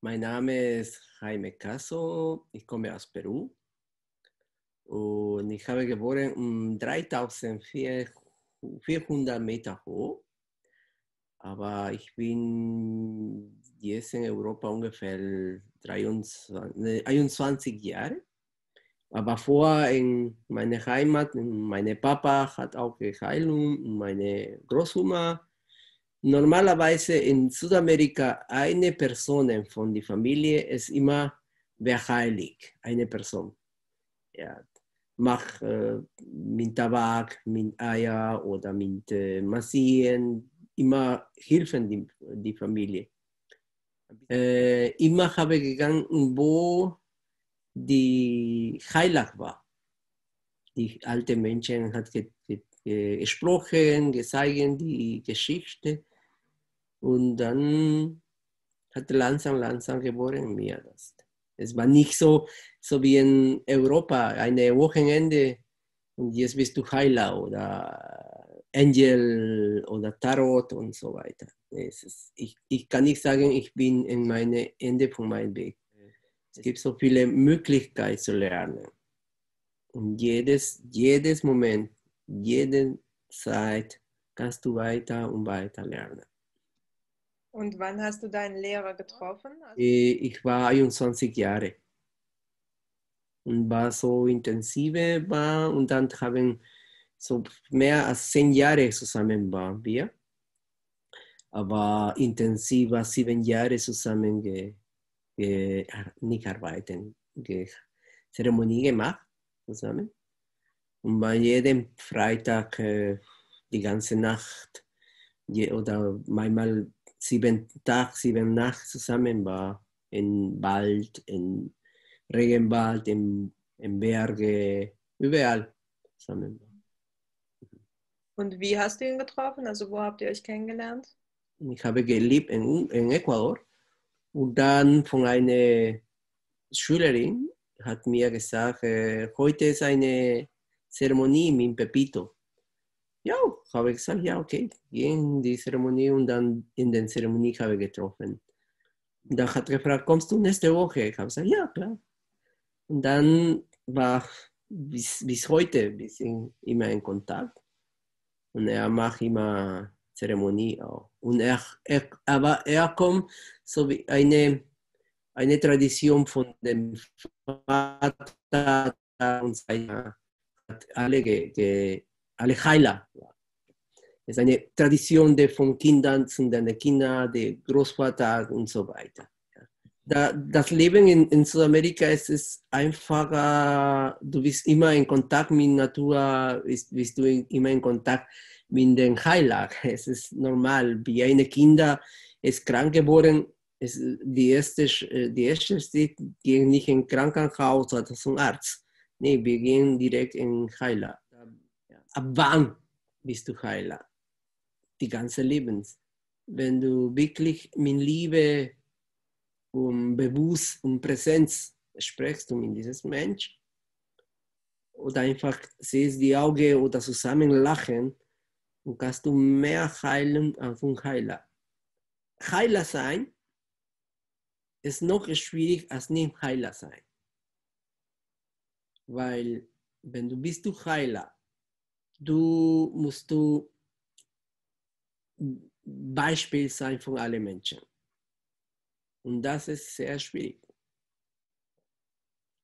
Mein Name ist Jaime Caso, ich komme aus Peru. Und ich habe geboren um 3400 Meter hoch, aber ich bin jetzt in Europa ungefähr 23, 21 Jahre. Aber vorher in meiner Heimat, meine Papa hat auch geheilt meine Großmutter normalerweise in Südamerika eine Person von der Familie ist immer heilig, eine Person. Ja, mach äh, mit Tabak, mit Eier oder mit äh, Massien, immer helfen die, die Familie. Äh, immer habe ich gegangen, wo die Heilag war. Die alte Menschen hat ge, ge, gesprochen, gezeigt die Geschichte. Und dann hat langsam, langsam geboren mir das. Es war nicht so, so wie in Europa, eine Wochenende und jetzt bist du Heiler oder Angel oder Tarot und so weiter. Ist, ich, ich kann nicht sagen, ich bin in meine Ende von meinem Weg. Es gibt so viele Möglichkeiten zu lernen. Und jedes, jedes Moment, jede Zeit kannst du weiter und weiter lernen. Und wann hast du deinen Lehrer getroffen? Äh, ich war 21 Jahre und war so intensive war und dann haben so mehr als zehn Jahre zusammen waren wir, aber intensiver sieben Jahre zusammen ge, ge, nicht arbeiten, ge, Zeremonie gemacht zusammen und bei jedem Freitag äh, die ganze Nacht je, oder manchmal sieben Tage, sieben Nacht zusammen war. Im Wald, im Regenwald, im, im Berge, überall zusammen war. Und wie hast du ihn getroffen? Also wo habt ihr euch kennengelernt? Ich habe gelebt in, in Ecuador und dann von einer Schülerin hat mir gesagt, äh, heute ist eine Zeremonie mit Pepito. Ja, habe ich gesagt, ja, okay, gehen in die Zeremonie und dann in der Zeremonie habe ich getroffen. Und dann hat er gefragt, kommst du nächste Woche? Ich habe gesagt, ja, klar. Und dann war bis, bis heute wir sind immer in Kontakt. Und er macht immer Zeremonie auch. Und er, er, aber er kommt so wie eine, eine Tradition von dem Vater und seiner, alle ge, ge, alle Heiler. Es ist eine Tradition der von Kindern zu den Kindern, der Großvater und so weiter. Da, das Leben in, in Südamerika ist, ist einfacher, du bist immer in Kontakt mit Natur, bist, bist du immer in Kontakt mit den Heilag. Es ist normal, wie eine Kinder ist krank geworden, ist die erste, die erste Schritt gehen nicht in Krankenhaus oder zum Arzt. Nee, wir gehen direkt in Heiler ab wann bist du Heiler? Die ganze Lebens. Wenn du wirklich mit Liebe und Bewusst und Präsenz sprichst du mit diesem Mensch oder einfach siehst die Augen oder zusammen lachen, und kannst du mehr heilen als ein Heiler. Heiler sein ist noch schwierig als nicht Heiler sein. Weil wenn du bist du Heiler du musst du Beispiel sein von allen Menschen. Und das ist sehr schwierig.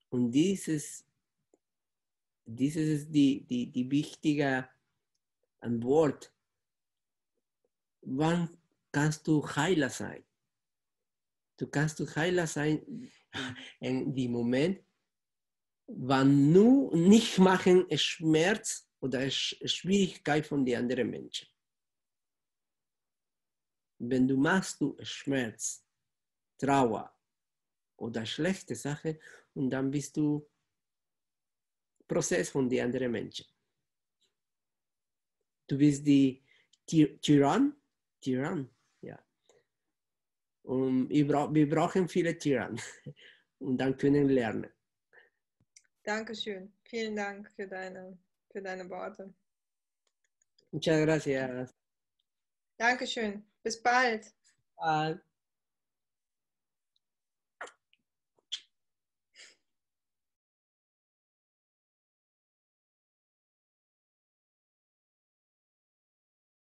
Und dieses, dieses ist die, die, die wichtige Antwort. Wann kannst du Heiler sein? Du kannst du Heiler sein in dem Moment, wann du nicht machen Schmerz oder Schwierigkeit von den anderen Menschen. Wenn du machst du Schmerz, Trauer oder schlechte Sache und dann bist du Prozess von den anderen Menschen. Du bist die Tyrann, Tyrann, ja. Und wir brauchen viele Tyrannen und dann können lernen. Dankeschön. Vielen Dank für deine für deine Worte. Muchas gracias. Dankeschön. Bis bald. Bye.